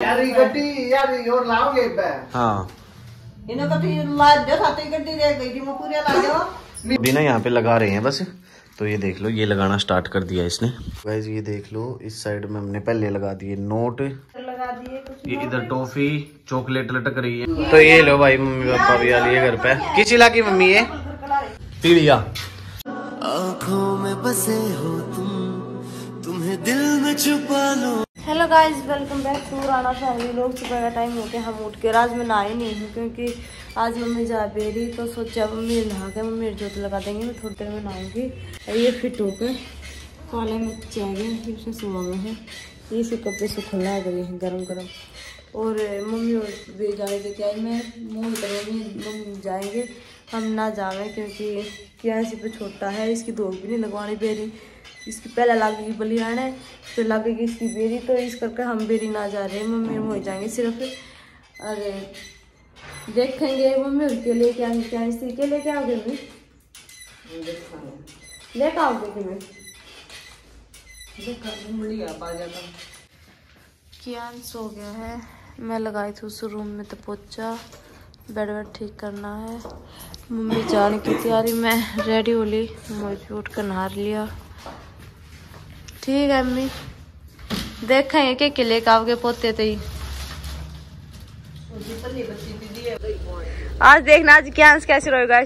यार ये गड्डी यार ये और लाओगे बे हाँ. इन्हें कभी लाज दे साथी गड्डी रह गई थी मैं पूरे ला अभी ना यहाँ पे लगा रहे हैं बस तो ये देख लो ये लगाना स्टार्ट कर दिया इसने। गाइस ये देख लो इस साइड में हमने पहले लगा दिए नोट लगा दिए ये इधर टॉफी चॉकलेट लटक रही है। तो ये लो भाई मम्मी पापा भी आ लिए घर पे। किस इलाके की मम्मी है? पीड़िया। आँखों में बसे हो तुम तुम्हें दिल में छुपा लो। Hello guys welcome back to Rana family लोग सुबह का टाइम हो गया, हम उठ के। आज मैं नहाई नहीं हूँ, क्योंकि आज मम्मी जा बेरी तो सोचा मम्मी नहा के, मम्मी जोत लगा देंगे, मैं थोड़ी देर में नहाऊँगी। ये फिट हो के काले में चाहिए उसमें सुबह में है। ये से कपड़े लग रहे हैं, गर्म, गरम और मम्मी और भी के क्या मैं मुँह मम्मी जाएँगे। हम ना जावे क्योंकि क्या इसी पे छोटा है इसकी धोख भी नहीं लगवानी बेरी। इसकी पहले लगेगी बलियान है फिर लगेगी इसकी बेरी तो इस करके हम बेरी ना जा रहे हैं मम्मी हम हो जाएँगे सिर्फ़। अरे देखेंगे मम्मी उनके लिए क्या क्या इसी के लिए क्या आओगे मम्मी? लेकर आओगे कि मैं कियान सो गया है। मैं लगाई थी उस रूम में तो पोचा बेड वेड ठीक करना है। मम्मी जाने की तैयारी, में रेडी हो ली मुझे उठ कर नहा लिया। ठीक है अम्मी देखेंगे के किले का आपके पोते तो ही? आज देखना आज क्या कैसे रहेगा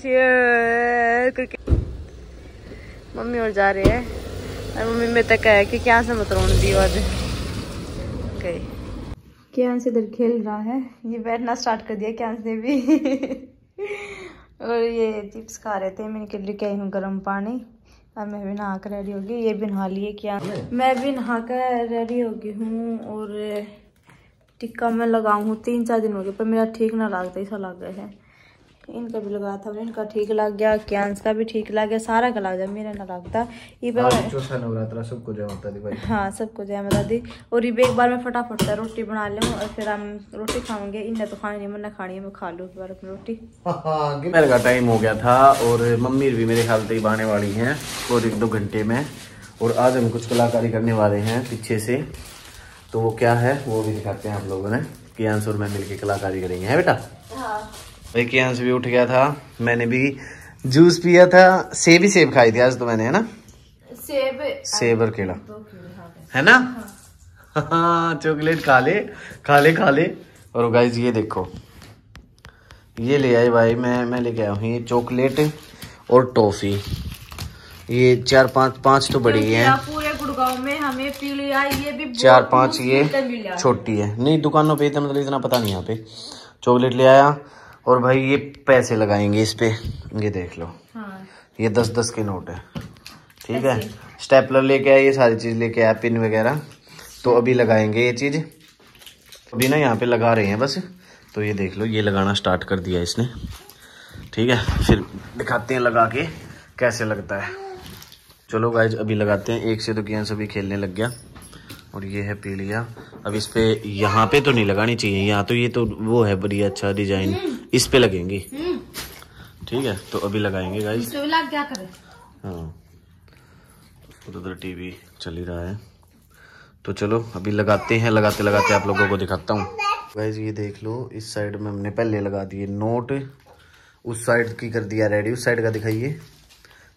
मम्मी और जा रहे हैं। और मम्मी में तक है कि क्या से मत रोन दी आज। गई क्या इधर खेल रहा है? ये बैठना स्टार्ट कर दिया क्या ने भी। और ये चिप्स खा रहे थे, मैंने लिए क्या हूँ गर्म पानी? अब मैं भी नहा कर रेडी होगी। ये भी नहा लिए क्या? मैं भी नहा कर रेडी हो गई हूँ और टिक्का मैं लगाऊँ तीन चार दिन हो गए, पर मेरा ठीक ना लगता, ऐसा लग गया है। इनका भी लगाया था इनका ठीक लग गया कैंस का भी ठीक लग गया सारा का लग गया मेरा ना लगता। नवरात्रा सबको भाई। हाँ सबको जय माता दी। और ये एक बार मैं फटाफट से रोटी बना लूँ और फिर हम रोटी खाएँगे इन्हें तो खानी नहीं मैंने खानी है मैं खा लूँ एक बार अपनी रोटी। मेरे का टाइम हो गया था और मम्मी भी मेरे ख्याल से ही आने वाली हैं और एक दो घंटे में। और आज हम कुछ कलाकारी करने वाले हैं पीछे से। तो वो क्या है वो भी दिखाते हैं आप लोगों ने। कियांश और मैं मिलके कलाकारी करेंगे। है बेटा? भाई से भी उठ गया था? मैंने भी जूस पिया था। सेब ही सेब खाई थी आज तो मैंने है ना? सेब सेब और केला। है ना? हाँ। चॉकलेट खा ले खा ले खा ले। और गाइज़ ये देखो। ये ले आए भाई मैं मैं लेके आया हूँ ये चॉकलेट और टॉफी। ये चार पाँच पाँच तो बड़ी है। पूरे गुड़गांव में हमें पी लिया ये भी चार पाँच ये छोटी है। नहीं दुकानों पे इतना मतलब इतना पता नहीं यहाँ पे। चॉकलेट ले आया। और भाई ये पैसे लगाएँगे इस पे। ये देख लो। हाँ। ये दस दस के नोट है। ठीक है? स्टेपलर लेके आए ये सारी चीज़ लेके आया पिन वगैरह। तो अभी लगाएँगे ये चीज़। अभी ना यहाँ पे लगा रहे हैं बस। तो ये देख लो ये लगाना स्टार्ट कर दिया इसने। ठीक है? फिर दिखाते हैं लगा के कैसे लगता है। चलो गाइज़ अभी लगाते हैं। एक से तो किया सभी खेलने लग गया। और ये है पीलिया। अब इस पे यहाँ पे तो नहीं लगानी चाहिए यहाँ तो ये तो वो है बढ़िया अच्छा डिज़ाइन। इस पे लगेंगी। ठीक है तो अभी लगाएँगे गाइज़ लग क्या करे? हाँ। उधर उधर टीवी चल ही रहा है। तो चलो अभी लगाते हैं लगाते लगाते आप लोगों को दिखाता हूँ। गाइज़ ये देख लो इस साइड में हमने पहले लगा दिए नोट उस साइड की कर दिया रेडी उस साइड का दिखाइए।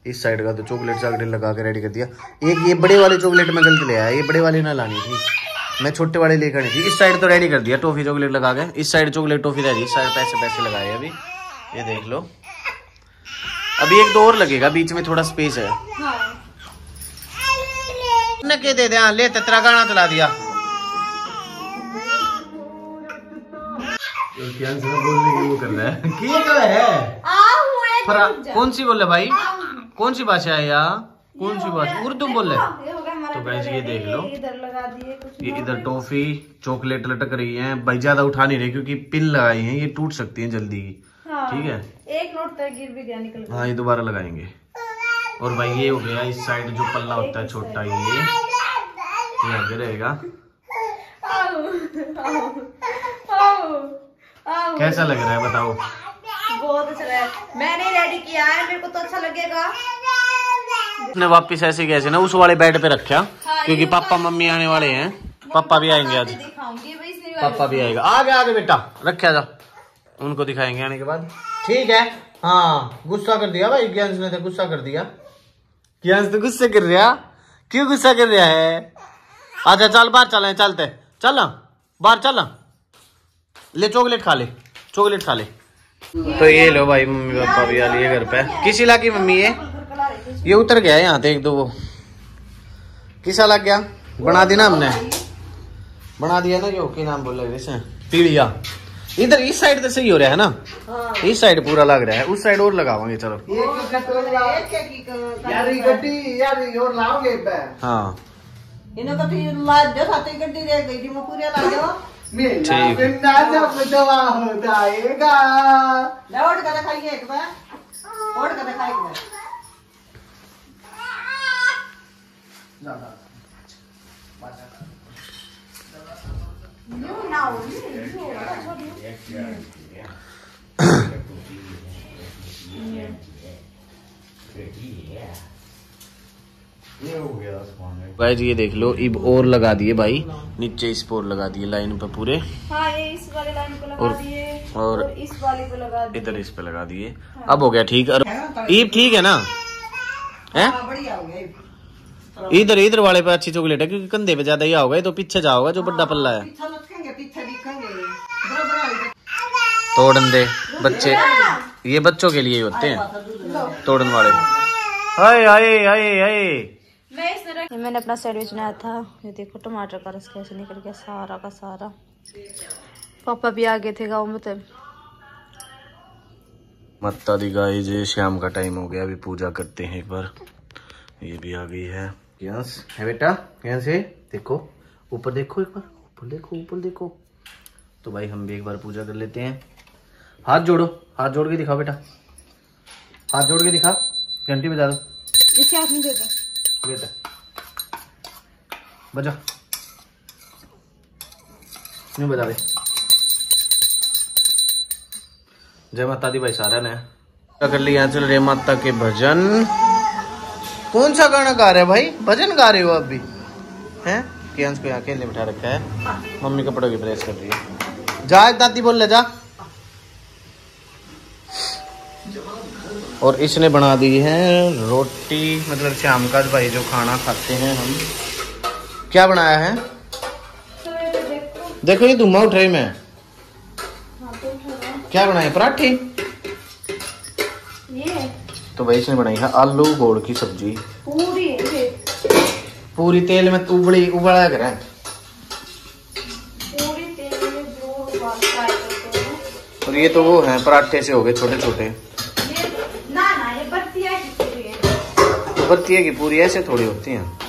इस साइड का तो चॉकलेट चॉकलेट लगा के रेडी कर दिया। एक ये बड़े वाले चॉकलेट में गलत ले आया ये बड़े वाले ना लानी थी। मैं छोटे वाले लेकर नहीं थी। इस साइड तो रेडी कर दिया टॉफी चॉकलेट लगा के। इस साइड चॉकलेट टॉफी रह इस साइड पैसे पैसे लगाए अभी। ये देख लो। अभी एक दो और लगेगा बीच में थोड़ा स्पेस है। न के दे दे हाँ ले तेरा गाना चला दिया। वो कर रहा है। की तो है? फरा कौन सी बोले भाई? कौन सी भाषा है यार कौन सी भाषा? उर्दू बोले तो गाइस ये देख लो। इधर लगा दिए कुछ ये इधर टॉफी चॉकलेट लटक रही है। भाई ज़्यादा उठा नहीं रही क्योंकि पिन लगाई है ये टूट सकती है जल्दी। हाँ। ठीक है? एक नोट तक गिर भी गया निकल हाँ ये दोबारा लगाएँगे। और भाई ये हो गया इस साइड जो पल्ला होता है छोटा ये। ये आगे रहेगा। कैसा लग रहा है बताओ? बहुत अच्छा लगा। मैंने रेडी किया है मेरे को तो अच्छा लगेगा। ने वापिस ऐसे कैसे ना उस वाले बेड पे रखा क्योंकि पापा मम्मी आने वाले हैं। पापा भी आएँगे आज। पापा भी आएगा। आगे आगे बेटा रखा जा। उनको दिखाएँगे आने के बाद। ठीक है। हाँ गुस्सा कर दिया भाई ज्ञान ने तो गुस्सा कर दिया। ज्ञान तो गुस्सा कर रहा? क्यों गुस्सा कर रहा है? अच्छा चल बाहर चले चलते। चल बाहर चल ले चॉकलेट खा ले चॉकलेट खा ले। तो ये लो भाई मम्मी पापा भी आ लिए घर पे किस इलाके की मम्मी है ये उतर गया यहाँ से एक दो वो किसा लग गया बना दी ना हमने बना दिया ना जो क्या नाम बोल रहे पीढ़िया इधर इस साइड तो सही हो रहा है ना हाँ। इस साइड पूरा लग रहा है उस साइड और लगावांगे चलो एक कटोरा यार ये गड्डी यार ये और लाओगे बे हाँ मेरा ठीक। जब दवा हो जाएगा। ले कर खाइए एक बार। ओढ़ कर खाइए। एक बार भाई जी ये देख लो इब और लगा दिए भाई। नीचे इस पर लगा दिए लाइन पे पूरे। हाँ ये इस वाले लाइन पे लगा और- दिए और- और इस वाले पे लगा दिए। इधर इस पे लगा दिए। अब हो गया ठीक। ईब ठीक है ना? है हाँ, बढ़िया हो गया इधर इधर वाले पे अच्छी चॉकलेट है क्योंकि कंधे पे ज़्यादा ही होगा ये तो पीछे जाओगे जो बड़ा पल्ला है। बराबर वाली तोड़न दे बच्चे। ये बच्चों के लिए ही होते हैं। तोड़न वाले। हाय हाय हाय हाय। ये मैंने अपना सैंडविच बनाया था। ये देखो टमाटर का रस कैसे निकल गया सारा का सारा। पापा भी आ गए थे गाँव में तो। माता दी गाय जी शाम का टाइम हो गया अभी पूजा करते हैं एक बार। ये भी आ गई है। यस। है बेटा यहाँ से देखो। ऊपर देखो एक बार ऊपर देखो ऊपर देखो। तो भाई हम भी एक बार पूजा कर लेते हैं। हाथ जोड़ो हाथ जोड़ के दिखाओ बेटा। हाथ जोड़ के दिखा घंटी बजा दो। इसके हाथ में दे दो बेटा बजा। नहीं बजा दे। जय माता दी भाई सारा ने। कर लिया? चल रे माता के भजन। कौन सा गाना गा रहे हो भाई? भजन गा रहे हो आप भी। हैं? कियांश को यहाँ खेलने बिठा रखा है। मम्मी कपड़ों की प्रेस कर रही है। जा दादी बोल ले जा। और इसने बना दी है रोटी मतलब शाम का भाई जो खाना खाते हैं हम। क्या बनाया है? देखो ये धुआँ उठ रही मैं। क्या बनाया? पराठे? तो भाई इसने बनाई है आलू गोड़ की सब्ज़ी। पूरी पूरी तेल में उबली, उबला कर और ये तो वो है, पराठे से हो गए छोटे छोटे ये ना ना ये बत्तियाँ की पूरी है तो बत्तिया की पूरी ऐसे थोड़ी होती हैं?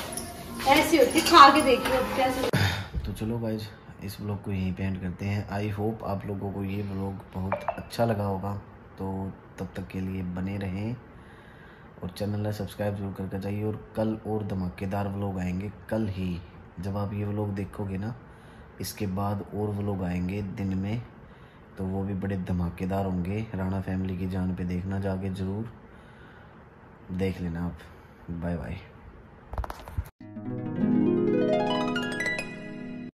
ऐसी होती खा के देखिए तो चलो भाई इस ब्लॉग को यहीं पे एंड करते हैं। आई होप आप लोगों को ये ब्लॉग बहुत अच्छा लगा होगा। तो तब तक के लिए बने रहें और चैनल है सब्सक्राइब ज़रूर करके जाइए और कल और धमाकेदार व्लॉग आएँगे। कल ही जब आप ये व्लॉग देखोगे ना इसके बाद और व्लॉग आएँगे दिन में तो वो भी बड़े धमाकेदार होंगे। राणा फैमिली की जान पे देखना जाके ज़रूर देख लेना आप। Bye bye